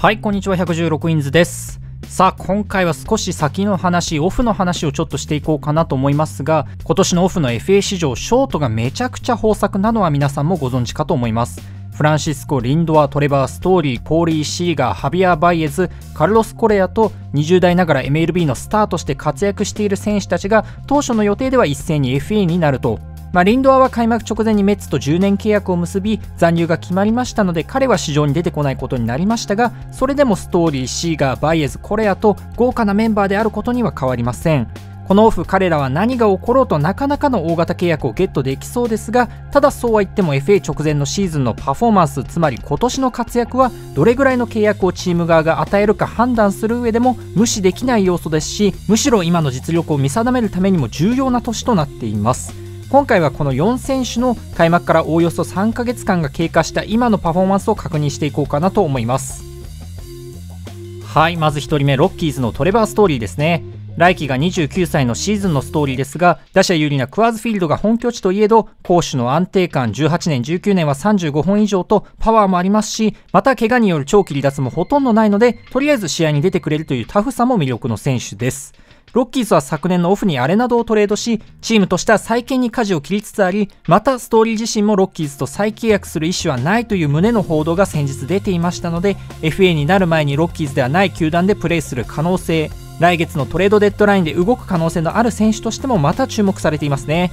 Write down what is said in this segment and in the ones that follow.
はいこんにちは。116インズです。さあ今回は少し先の話オフの話をちょっとしていこうかなと思いますが今年のオフの FA 市場ショートがめちゃくちゃ豊作なのは皆さんもご存知かと思います。フランシスコ・リンドア・トレバー・ストーリー、ポーリー・シーガー、ハビア・バイエズ、カルロス・コレアと20代ながら MLB のスターとして活躍している選手たちが当初の予定では一斉に FA になると。まあ、リンドアは開幕直前にメッツと10年契約を結び残留が決まりましたので彼は市場に出てこないことになりましたがそれでもストーリー、シーガー、バイエズ、コレアと豪華なメンバーであることには変わりません。このオフ彼らは何が起ころうとなかなかの大型契約をゲットできそうですがただそうは言っても FA 直前のシーズンのパフォーマンスつまり今年の活躍はどれぐらいの契約をチーム側が与えるか判断する上でも無視できない要素ですしむしろ今の実力を見定めるためにも重要な年となっています。今回はこの4選手の開幕からおおよそ3ヶ月間が経過した今のパフォーマンスを確認していこうかなと思いますはいまず1人目ロッキーズのトレバーストーリーですね来季が29歳のシーズンのストーリーですが、打者有利なクワーズフィールドが本拠地といえど、攻守の安定感18年、19年は35本以上とパワーもありますし、また怪我による長期離脱もほとんどないので、とりあえず試合に出てくれるというタフさも魅力の選手です。ロッキーズは昨年のオフにアレナドをトレードし、チームとしては再建に舵を切りつつあり、またストーリー自身もロッキーズと再契約する意思はないという旨の報道が先日出ていましたので、FA になる前にロッキーズではない球団でプレーする可能性、来月のトレードデッドラインで動く可能性のある選手としてもまた注目されていますね。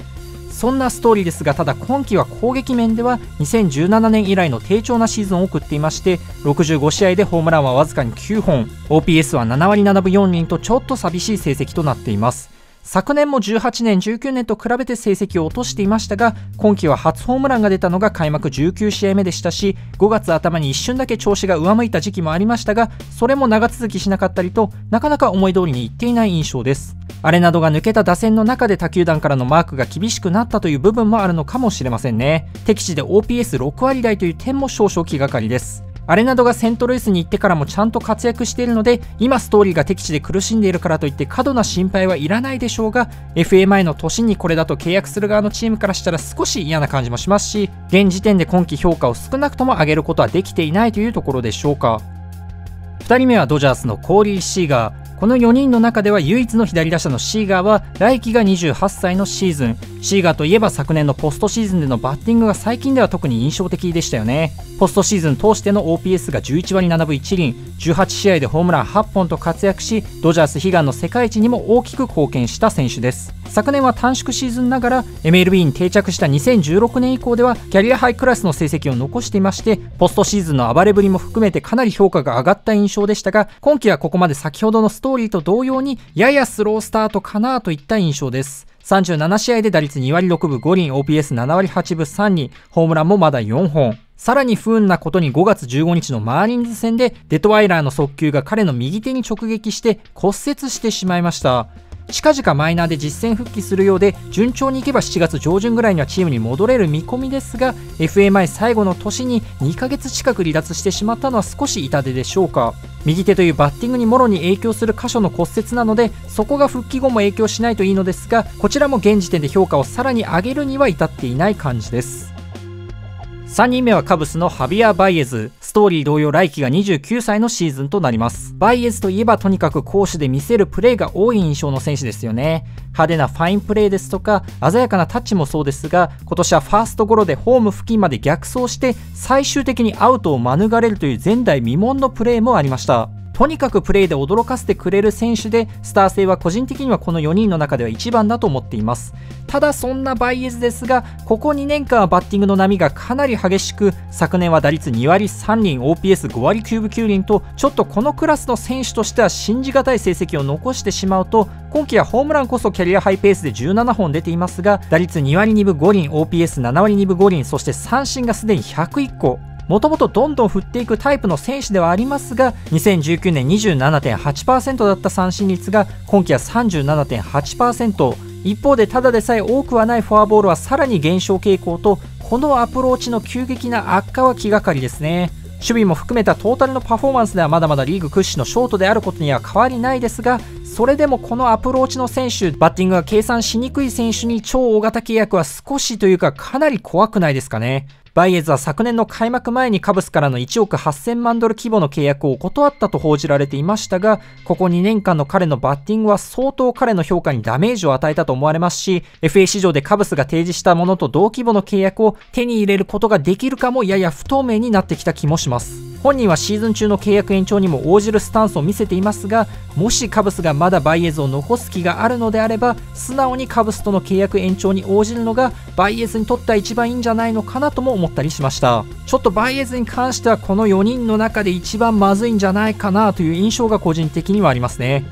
そんなストーリーですがただ今季は攻撃面では2017年以来の低調なシーズンを送っていまして65試合でホームランはわずかに9本 OPS は7割7分4厘とちょっと寂しい成績となっています昨年も18年、19年と比べて成績を落としていましたが、今季は初ホームランが出たのが開幕19試合目でしたし、5月頭に一瞬だけ調子が上向いた時期もありましたが、それも長続きしなかったりとなかなか思い通りにいっていない印象です。あれなどが抜けた打線の中で他球団からのマークが厳しくなったという部分もあるのかもしれませんね。敵地で OPS6 割台という点も少々気がかりです。あれなどがセントルイスに行ってからもちゃんと活躍しているので今ストーリーが敵地で苦しんでいるからといって過度な心配はいらないでしょうが FA 前の年にこれだと契約する側のチームからしたら少し嫌な感じもしますし現時点で今季評価を少なくとも上げることはできていないというところでしょうか2人目はドジャースのコーリー・シーガーこの4人の中では唯一の左打者のシーガーは来季が28歳のシーズン。シーガーといえば昨年のポストシーズンでのバッティングが最近では特に印象的でしたよね。ポストシーズン通しての OPS が11割7分1厘18試合でホームラン8本と活躍しドジャース悲願の世界一にも大きく貢献した選手です。昨年は短縮シーズンながら MLB に定着した2016年以降ではキャリアハイクラスの成績を残していましてポストシーズンの暴れぶりも含めてかなり評価が上がった印象でしたが今季はここまで先ほどのストーリーと同様にややスロースタートかなといった印象です。37試合で打率2割6分5厘 OPS7 割8分3厘ホームランもまだ4本さらに不運なことに5月15日のマーリンズ戦でデトワイラーの速球が彼の右手に直撃して骨折してしまいました。近々マイナーで実戦復帰するようで順調にいけば7月上旬ぐらいにはチームに戻れる見込みですが FA 前最後の年に2ヶ月近く離脱してしまったのは少し痛手でしょうか。右手というバッティングにもろに影響する箇所の骨折なのでそこが復帰後も影響しないといいのですがこちらも現時点で評価をさらに上げるには至っていない感じです。3人目はカブスのハビア・バイエズ。トーリー同様来季が29歳のシーズンとなります。バイエズといえばとにかく攻守で見せるプレーが多い印象の選手ですよね。派手なファインプレーですとか鮮やかなタッチもそうですが今年はファーストゴロでホーム付近まで逆走して最終的にアウトを免れるという前代未聞のプレーもありました。とにかくプレーで驚かせてくれる選手でスター性は個人的にはこの4人の中では一番だと思っています。ただそんなバイエズですがここ2年間はバッティングの波がかなり激しく昨年は打率2割3厘 OPS5 割9分9厘とちょっとこのクラスの選手としては信じがたい成績を残してしまうと今季はホームランこそキャリアハイペースで17本出ていますが打率2割2分5厘 OPS7 割2分5厘そして三振がすでに101個。もともとどんどん振っていくタイプの選手ではありますが2019年27.8%だった三振率が今季は37.8%一方でただでさえ多くはないフォアボールはさらに減少傾向とこのアプローチの急激な悪化は気がかりですね。守備も含めたトータルのパフォーマンスではまだまだリーグ屈指のショートであることには変わりないですがそれでもこのアプローチの選手バッティングが計算しにくい選手に超大型契約は少しというかかなり怖くないですかね。バイエズは昨年の開幕前にカブスからの1億8000万ドル規模の契約を断ったと報じられていましたが、ここ2年間の彼のバッティングは相当彼の評価にダメージを与えたと思われますし、FA 市場でカブスが提示したものと同規模の契約を手に入れることができるかもやや不透明になってきた気もします。本人はシーズン中の契約延長にも応じるスタンスを見せていますが、もしカブスがまだバイエズを残す気があるのであれば、素直にカブスとの契約延長に応じるのがバイエズにとっては一番いいんじゃないのかなとも思思ったりしました。ちょっとバイエズに関してはこの4人の中で一番まずいんじゃないかなという印象が個人的にはありますね。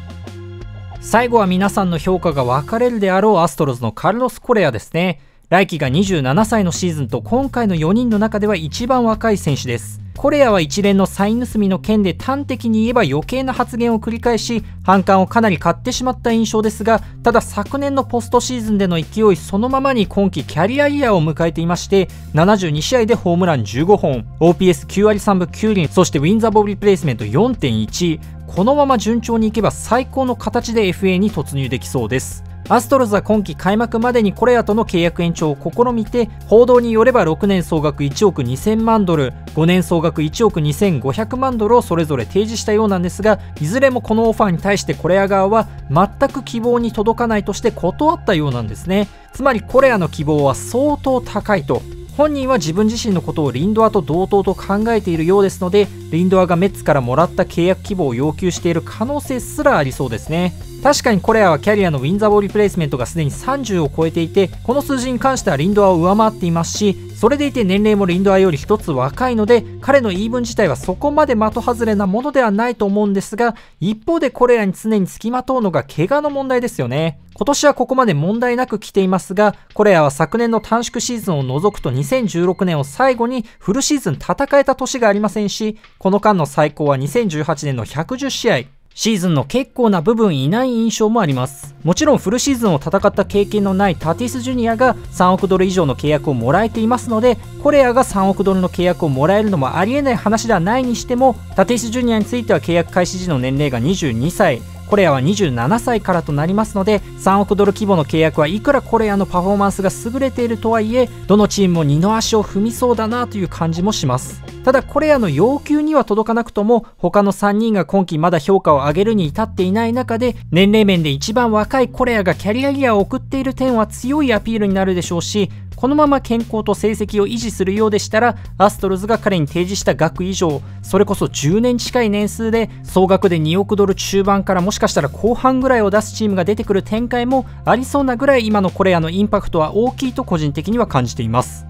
最後は皆さんの評価が分かれるであろうアストロズのカルロス・コレアですね。来季が27歳のシーズンと今回の4人の中では一番若い選手です。コレアは一連のサイン盗みの件で端的に言えば余計な発言を繰り返し、反感をかなり買ってしまった印象ですが、ただ昨年のポストシーズンでの勢いそのままに今季キャリアイヤーを迎えていまして、72試合でホームラン15本、OPS9 割3分9厘、そしてウィンザーボブリプレイスメント4.1、このまま順調にいけば最高の形で FA に突入できそうです。アストロズは今季開幕までにコレアとの契約延長を試みて、報道によれば6年総額1億2000万ドル、5年総額1億2500万ドルをそれぞれ提示したようなんですが、いずれもこのオファーに対してコレア側は全く希望に届かないとして断ったようなんですね。つまりコレアの希望は相当高いと。本人は自分自身のことをリンドアと同等と考えているようですので、リンドアがメッツからもらった契約希望を要求している可能性すらありそうですね。確かにコレアはキャリアのウィンザボーリプレイスメントがすでに30を超えていてこの数字に関してはリンドアを上回っていますしそれでいて年齢もリンドアより1つ若いので彼の言い分自体はそこまで的外れなものではないと思うんですが一方でこれらに常につきまとうのが怪我の問題ですよね。今年はここまで問題なく来ていますが、コレアは昨年の短縮シーズンを除くと2016年を最後にフルシーズン戦えた年がありませんし、この間の最高は2018年の110試合、シーズンの結構な部分いない印象もあります。もちろんフルシーズンを戦った経験のないタティス・ジュニアが3億ドル以上の契約をもらえていますので、コレアが3億ドルの契約をもらえるのもありえない話ではないにしても、タティス・ジュニアについては契約開始時の年齢が22歳、コレアは27歳からとなりますので3億ドル規模の契約はいくらコレアのパフォーマンスが優れているとはいえどのチームも二の足を踏みそうだなという感じもします。ただコレアの要求には届かなくとも他の3人が今季まだ評価を上げるに至っていない中で年齢面で一番若いコレアがキャリアギアを送っている点は強いアピールになるでしょうしこのまま健康と成績を維持するようでしたら、アストロズが彼に提示した額以上、それこそ10年近い年数で、総額で2億ドル中盤からもしかしたら後半ぐらいを出すチームが出てくる展開もありそうなぐらい今のコレアのインパクトは大きいと個人的には感じています。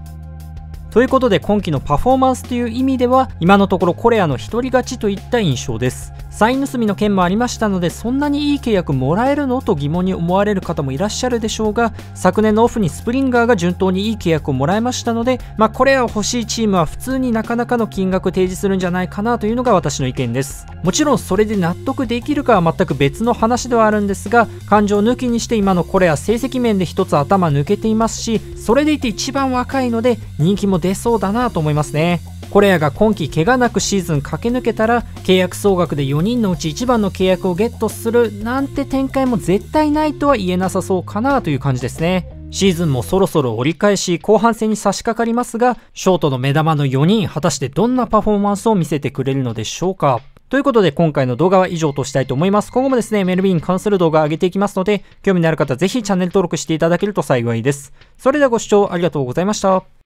ということで今季のパフォーマンスという意味では今のところコレアの一人勝ちといった印象です。サイン盗みの件もありましたのでそんなにいい契約もらえるの？と疑問に思われる方もいらっしゃるでしょうが昨年のオフにスプリンガーが順当にいい契約をもらいましたのでまあこれは欲しいチームは普通になかなかの金額提示するんじゃないかなというのが私の意見です。もちろんそれで納得できるかは全く別の話ではあるんですが感情抜きにして今のこれは成績面で一つ頭抜けていますしそれでいて一番若いので人気も出そうだなと思いますね。コレアが今季怪我なくシーズン駆け抜けたら契約総額で4人のうち1番の契約をゲットするなんて展開も絶対ないとは言えなさそうかなという感じですね。シーズンもそろそろ折り返し後半戦に差し掛かりますが、ショートの目玉の4人、果たしてどんなパフォーマンスを見せてくれるのでしょうか。ということで今回の動画は以上としたいと思います。今後もですね、MLB に関する動画を上げていきますので、興味のある方ぜひチャンネル登録していただけると幸いです。それではご視聴ありがとうございました。